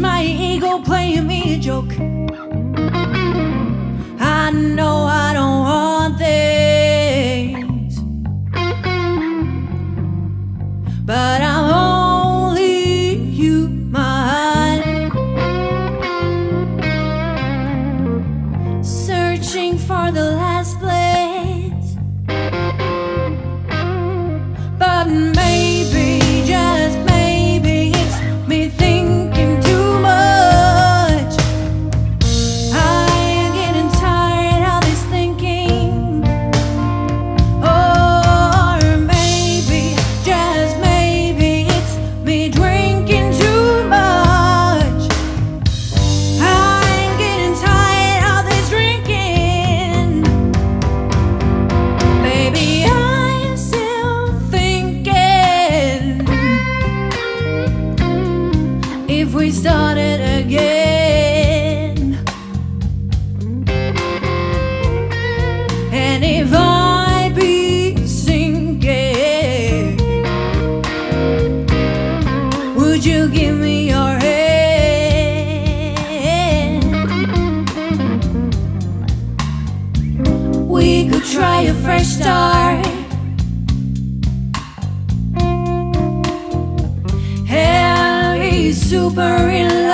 my ego playing me a joke. I know we started again. And if I be sinking, would you give me your hand? We could try a fresh start. buried